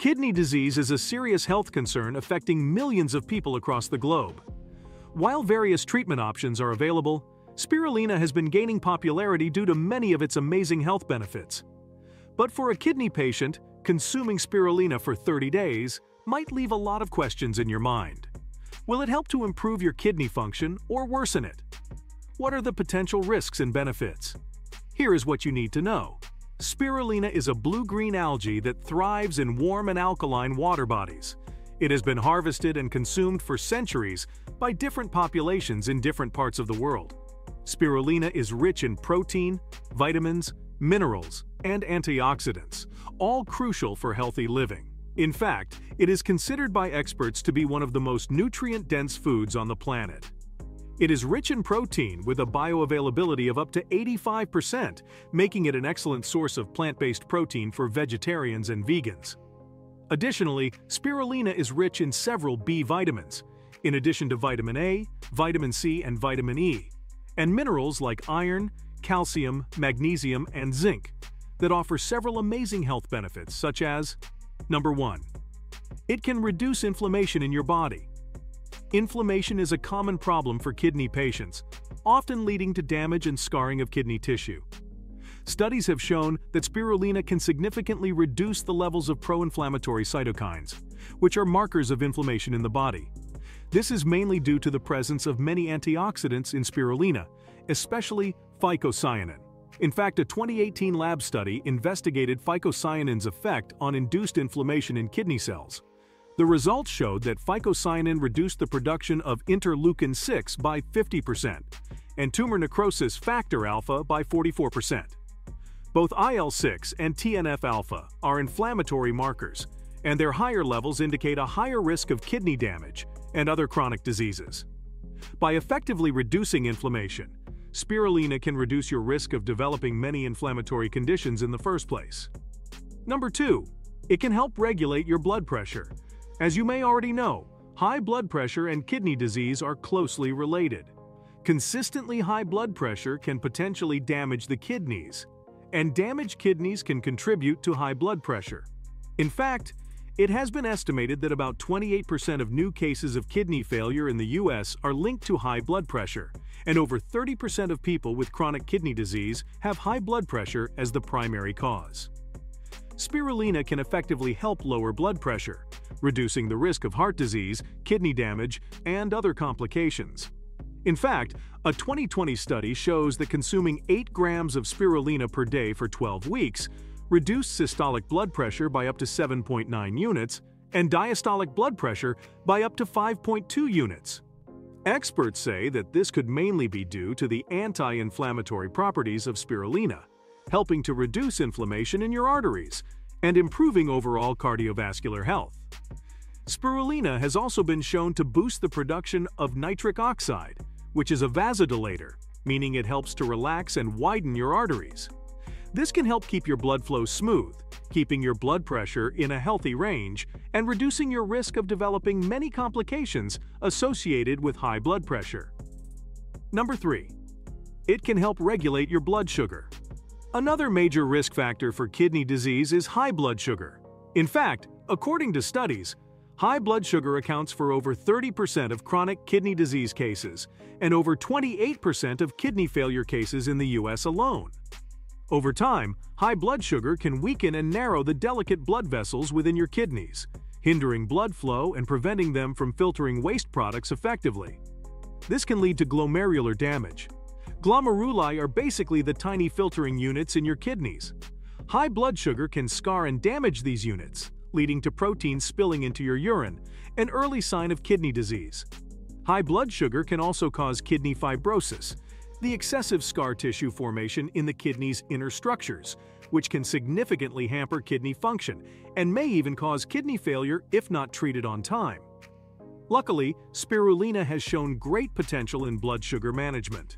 Kidney disease is a serious health concern affecting millions of people across the globe. While various treatment options are available, spirulina has been gaining popularity due to many of its amazing health benefits. But for a kidney patient, consuming spirulina for 30 days might leave a lot of questions in your mind. Will it help to improve your kidney function or worsen it? What are the potential risks and benefits? Here is what you need to know. Spirulina is a blue-green algae that thrives in warm and alkaline water bodies. It has been harvested and consumed for centuries by different populations in different parts of the world. Spirulina is rich in protein, vitamins, minerals, and antioxidants, all crucial for healthy living. In fact, it is considered by experts to be one of the most nutrient-dense foods on the planet. It is rich in protein with a bioavailability of up to 85%, making it an excellent source of plant-based protein for vegetarians and vegans. Additionally, spirulina is rich in several B vitamins, in addition to vitamin A, vitamin C, and vitamin E, and minerals like iron, calcium, magnesium, and zinc that offer several amazing health benefits such as Number 1. It can reduce inflammation in your body. Inflammation is a common problem for kidney patients, often leading to damage and scarring of kidney tissue. Studies have shown that spirulina can significantly reduce the levels of pro-inflammatory cytokines, which are markers of inflammation in the body. This is mainly due to the presence of many antioxidants in spirulina, especially phycocyanin. In fact, a 2018 lab study investigated phycocyanin's effect on induced inflammation in kidney cells. The results showed that phycocyanin reduced the production of interleukin-6 by 50% and tumor necrosis factor alpha by 44%. Both IL-6 and TNF-alpha are inflammatory markers, and their higher levels indicate a higher risk of kidney damage and other chronic diseases. By effectively reducing inflammation, spirulina can reduce your risk of developing many inflammatory conditions in the first place. Number 2. It can help regulate your blood pressure. As you may already know, high blood pressure and kidney disease are closely related. Consistently high blood pressure can potentially damage the kidneys, and damaged kidneys can contribute to high blood pressure. In fact, it has been estimated that about 28% of new cases of kidney failure in the U.S. are linked to high blood pressure, and over 30% of people with chronic kidney disease have high blood pressure as the primary cause. Spirulina can effectively help lower blood pressure, reducing the risk of heart disease, kidney damage, and other complications. In fact, a 2020 study shows that consuming 8 grams of spirulina per day for 12 weeks reduced systolic blood pressure by up to 7.9 units and diastolic blood pressure by up to 5.2 units. Experts say that this could mainly be due to the anti-inflammatory properties of spirulina, helping to reduce inflammation in your arteries and improving overall cardiovascular health. Spirulina has also been shown to boost the production of nitric oxide, which is a vasodilator, meaning it helps to relax and widen your arteries. This can help keep your blood flow smooth, keeping your blood pressure in a healthy range and reducing your risk of developing many complications associated with high blood pressure. Number 3. It can help regulate your blood sugar. Another major risk factor for kidney disease is high blood sugar. In fact, according to studies, high blood sugar accounts for over 30% of chronic kidney disease cases and over 28% of kidney failure cases in the US alone. Over time, high blood sugar can weaken and narrow the delicate blood vessels within your kidneys, hindering blood flow and preventing them from filtering waste products effectively. This can lead to glomerular damage. Glomeruli are basically the tiny filtering units in your kidneys. High blood sugar can scar and damage these units, leading to proteins spilling into your urine, an early sign of kidney disease. High blood sugar can also cause kidney fibrosis, the excessive scar tissue formation in the kidney's inner structures, which can significantly hamper kidney function and may even cause kidney failure if not treated on time. Luckily, spirulina has shown great potential in blood sugar management.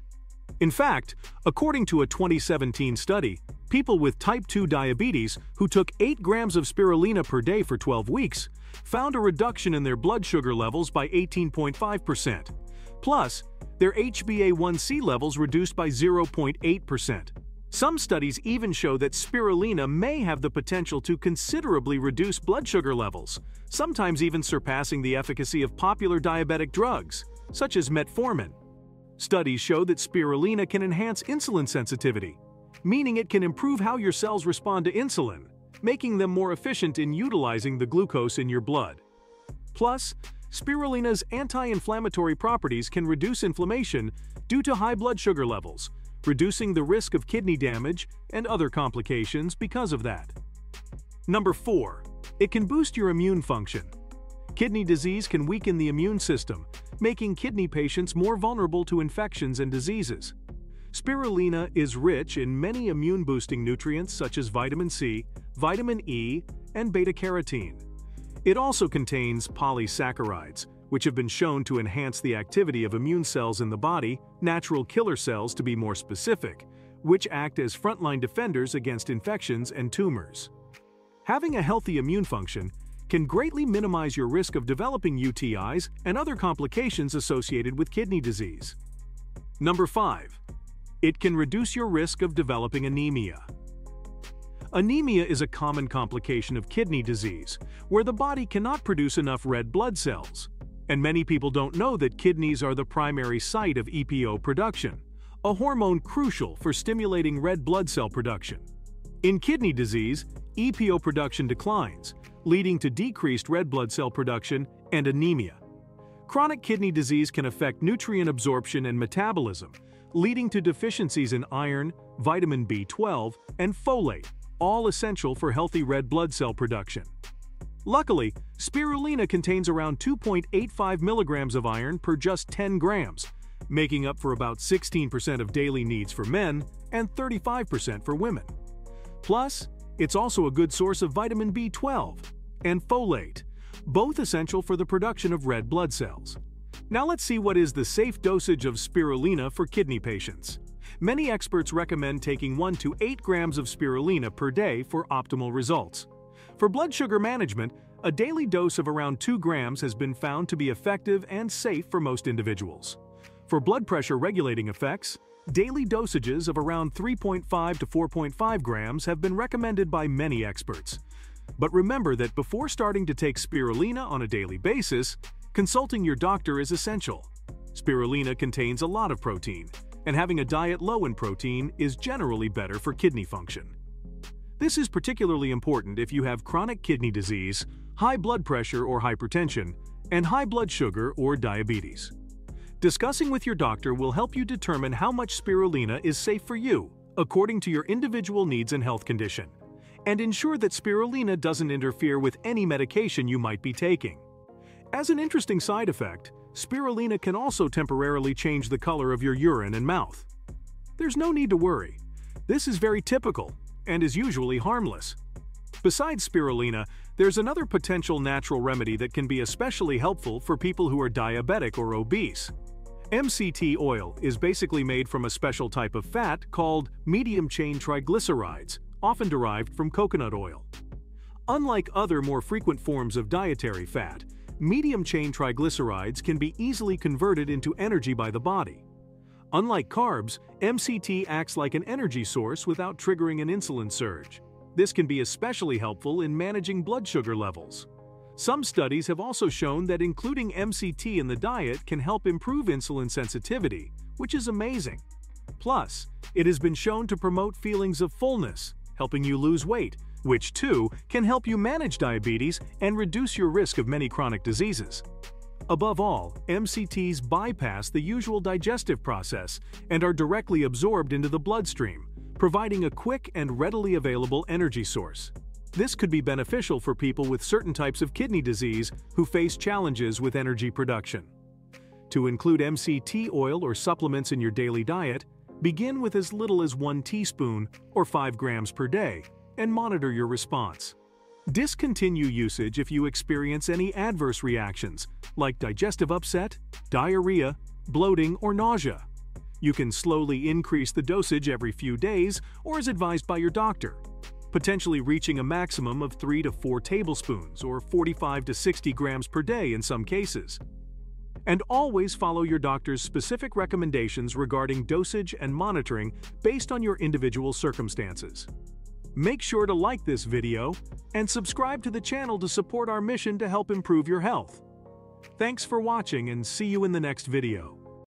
In fact, according to a 2017 study, people with type 2 diabetes who took 8 grams of spirulina per day for 12 weeks found a reduction in their blood sugar levels by 18.5%. Plus, their HbA1c levels reduced by 0.8%. Some studies even show that spirulina may have the potential to considerably reduce blood sugar levels, sometimes even surpassing the efficacy of popular diabetic drugs, such as metformin. Studies show that spirulina can enhance insulin sensitivity, meaning it can improve how your cells respond to insulin, making them more efficient in utilizing the glucose in your blood. Plus, spirulina's anti-inflammatory properties can reduce inflammation due to high blood sugar levels, reducing the risk of kidney damage and other complications because of that. Number 4. It can boost your immune function. Kidney disease can weaken the immune system, making kidney patients more vulnerable to infections and diseases. Spirulina is rich in many immune-boosting nutrients such as vitamin C, vitamin E, and beta-carotene. It also contains polysaccharides, which have been shown to enhance the activity of immune cells in the body, natural killer cells to be more specific, which act as frontline defenders against infections and tumors. Having a healthy immune function can greatly minimize your risk of developing UTIs and other complications associated with kidney disease. Number 5. It can reduce your risk of developing anemia. Anemia is a common complication of kidney disease, where the body cannot produce enough red blood cells. And many people don't know that kidneys are the primary site of EPO production, a hormone crucial for stimulating red blood cell production. In kidney disease, EPO production declines, leading to decreased red blood cell production and anemia. Chronic kidney disease can affect nutrient absorption and metabolism, leading to deficiencies in iron, vitamin B12, and folate, all essential for healthy red blood cell production. Luckily, spirulina contains around 2.85 milligrams of iron per just 10 grams, making up for about 16% of daily needs for men and 35% for women. Plus, it's also a good source of vitamin B12 and folate, both essential for the production of red blood cells. Now let's see what is the safe dosage of spirulina for kidney patients. Many experts recommend taking 1 to 8 grams of spirulina per day for optimal results. For blood sugar management, a daily dose of around 2 grams has been found to be effective and safe for most individuals. For blood pressure regulating effects, daily dosages of around 3.5 to 4.5 grams have been recommended by many experts. But remember that before starting to take spirulina on a daily basis, consulting your doctor is essential. Spirulina contains a lot of protein, and having a diet low in protein is generally better for kidney function. This is particularly important if you have chronic kidney disease, high blood pressure or hypertension, and high blood sugar or diabetes. Discussing with your doctor will help you determine how much spirulina is safe for you, according to your individual needs and health condition, and ensure that spirulina doesn't interfere with any medication you might be taking. As an interesting side effect, spirulina can also temporarily change the color of your urine and mouth. There's no need to worry. This is very typical and is usually harmless. Besides spirulina, there's another potential natural remedy that can be especially helpful for people who are diabetic or obese. MCT oil is basically made from a special type of fat called medium-chain triglycerides, often derived from coconut oil. Unlike other more frequent forms of dietary fat, medium-chain triglycerides can be easily converted into energy by the body. Unlike carbs, MCT acts like an energy source without triggering an insulin surge. This can be especially helpful in managing blood sugar levels. Some studies have also shown that including MCT in the diet can help improve insulin sensitivity, which is amazing. Plus, it has been shown to promote feelings of fullness, helping you lose weight, which too can help you manage diabetes and reduce your risk of many chronic diseases. Above all, MCTs bypass the usual digestive process and are directly absorbed into the bloodstream, providing a quick and readily available energy source. This could be beneficial for people with certain types of kidney disease who face challenges with energy production. To include MCT oil or supplements in your daily diet, begin with as little as 1 teaspoon or 5 grams per day and monitor your response. Discontinue usage if you experience any adverse reactions, like digestive upset, diarrhea, bloating, or nausea. You can slowly increase the dosage every few days or as advised by your doctor, potentially reaching a maximum of 3 to 4 tablespoons or 45 to 60 grams per day in some cases. And always follow your doctor's specific recommendations regarding dosage and monitoring based on your individual circumstances. Make sure to like this video and subscribe to the channel to support our mission to help improve your health. Thanks for watching and see you in the next video.